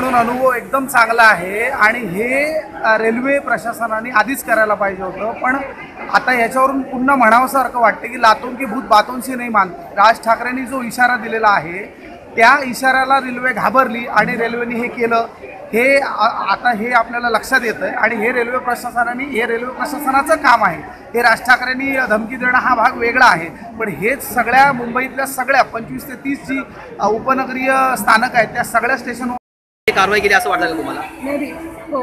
म्हणून अनुभव एकदम चांगला आहे. आणि हे रेल्वे प्रशासनाने आधीच करायला पाहिजे होतं. पण आता याच्यावरून पुन्हा म्हणावंसारखं वाटतं की लातून की भूत बातोंशी नाही मानते राज ठाकरेंनी जो इशारा दिलेला आहे त्या इशाऱ्याला रेल्वे घाबरली आणि रेल्वेने हे केलं. हे आता हे आपल्याला लक्षात येतं आहे आणि हे रेल्वे प्रशासनाने हे रेल्वे प्रशासनाचं काम आहे. हे राज ठाकरेंनी धमकी देणं हा भाग वेगळा आहे. पण हेच सगळ्या मुंबईतल्या सगळ्या पंचवीस ते तीस जी उपनगरीय स्थानक आहेत त्या सगळ्या स्टेशनवर कारवाई केली असं वाटतं का तुम्हाला? मे बी हो.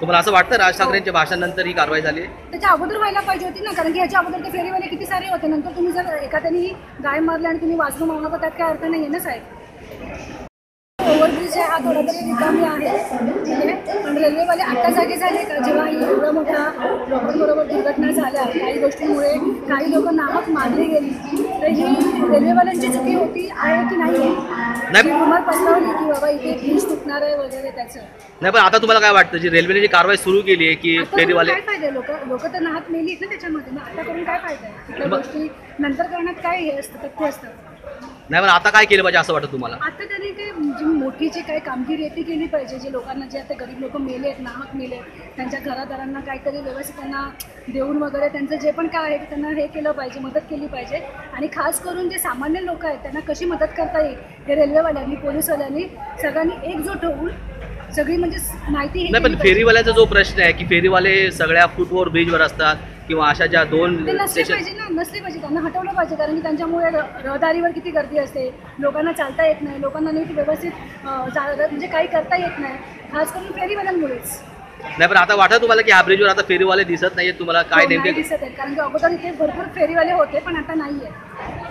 तुम्हाला असं वाटतं राज ठाकरेंच्या भाषणानंतर ही कारवाई झाली? त्याच्या अगोदर व्हायला पाहिजे होती ना कारण की ह्याच्या अगोदर ते फेरीवाले किती सारे होते. नंतर तुम्ही जर एखाद्याने गाय मारली आणि तुम्ही वाचून मागणं तर त्यात काय अर्थ नाही आहे ना साहेब? ओव्हरब्रिज आहे हा थोडा तरी रिकामी आहे. ठीक आहे? पण रेल्वेवाले जागे झाले का? जेव्हा ही मोठ्या लोकांबरोबर दुर्घटना झाल्या काही गोष्टींमुळे काही लोक नाहक मारली गेली. रेल्वेवाल्यांची चुकी होती आहे की नाही नाही. रुमाल पसरवली की बाबा इथे ब्रिज तुटणार आहे वगैरे त्याचं. नाही पण आता तुम्हाला काय वाटतं? जी रेल्वेने जी कारवाई सुरू केली आहे की आता करून फेरीवाले काय फायदा? लोक लोक तर नाहात मेली ना त्याच्यामध्ये. मग आता करून काय फायदा? आहे गोष्टी नंतर करण्यात काय हे असतं? तथ्य असतं? नाही पण आता काय केलं पाहिजे असं वाटतं तुम्हाला? आता त्यांनी काही मोठी जी काही कामगिरी आहे ती केली पाहिजे जे लोकांना जे आता गरीब लोक मेले आहेत नाहक मेले आहेत त्यांच्या घरादारांना काहीतरी व्यवस्थित त्यांना देऊन वगैरे त्यांचं जे पण काय आहे ते त्यांना हे केलं पाहिजे मदत केली पाहिजे आणि खास करून जे सामान्य लोक आहेत त्यांना कशी मदत करता येईल हे रेल्वेवाल्यांनी पोलीसवाल्यांनी सगळ्यांनी एकजूट होऊन सगळी म्हणजे माहिती नाही पण. फेरीवाल्याचा जो प्रश्न आहे की फेरीवाले सगळ्या फुटओव्हर ब्रिजवर असतात किंवा अशा ज्या दोन ते नसले स्टेशन पाहिजे ना नसले पाहिजे त्यांना हटवलं पाहिजे कारण की त्यांच्यामुळे र- रहदारीवर किती गर्दी असते. लोकांना चालता येत नाही लोकांना नीट व्यवस्थित अं, जा- म्हणजे काही करता येत नाही. खास करून फेरीवाल्यांमुळेच. नाही पण आता वाटत तुम्हाला की ह्या ब्रिजवर आता फेरीवाले दिसत नाहीये तुम्हाला काय हो, नाही नेमके दिसत आहेत कारण की अगोदर इथे भरपूर फेरीवाले होते पण आता नाही आहेत